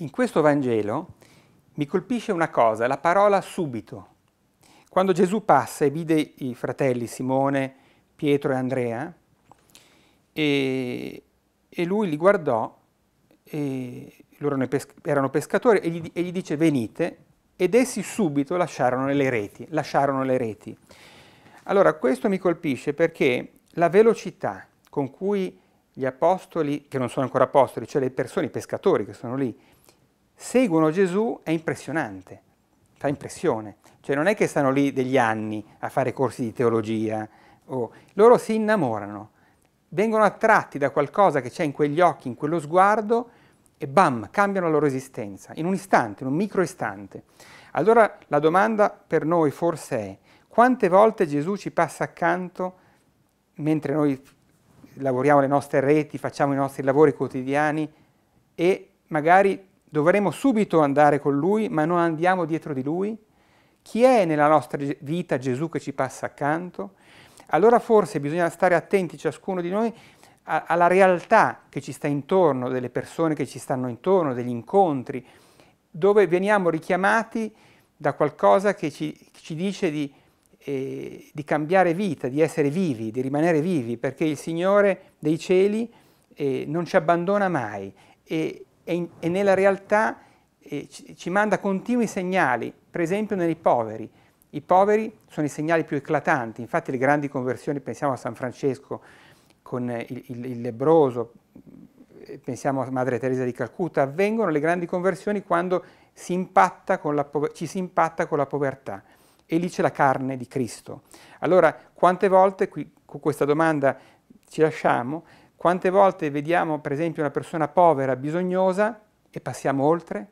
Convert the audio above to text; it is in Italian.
In questo Vangelo mi colpisce una cosa, la parola subito. Quando Gesù passa e vide i fratelli Simone, Pietro e Andrea, e, e lui li guardò, e loro erano pescatori, e gli, e gli dice venite, ed essi subito lasciarono le reti, lasciarono le reti. Allora questo mi colpisce perché la velocità con cui gli apostoli, che non sono ancora apostoli, cioè le persone, i pescatori che sono lì, seguono Gesù è impressionante, fa impressione. Cioè non è che stanno lì degli anni a fare corsi di teologia, oh. loro si innamorano, vengono attratti da qualcosa che c'è in quegli occhi, in quello sguardo e bam, cambiano la loro esistenza, in un istante, in un micro istante. Allora la domanda per noi forse è, quante volte Gesù ci passa accanto mentre noi lavoriamo le nostre reti, facciamo i nostri lavori quotidiani e magari Dovremo subito andare con Lui, ma non andiamo dietro di Lui? Chi è nella nostra vita Gesù che ci passa accanto? Allora forse bisogna stare attenti ciascuno di noi alla realtà che ci sta intorno, delle persone che ci stanno intorno, degli incontri, dove veniamo richiamati da qualcosa che ci, ci dice di, eh, di, cambiare vita, di essere vivi, di rimanere vivi, perché il Signore dei cieli eh, non ci abbandona mai e, e, e nella realtà eh, ci, ci manda continui segnali, per esempio nei poveri. I poveri sono i segnali più eclatanti, infatti le grandi conversioni, pensiamo a San Francesco con il, il, il lebroso, pensiamo a Madre Teresa di Calcutta, avvengono le grandi conversioni quando si la, ci si impatta con la povertà e lì c'è la carne di Cristo. Allora, quante volte qui, con questa domanda ci lasciamo, quante volte vediamo per esempio una persona povera, bisognosa e passiamo oltre?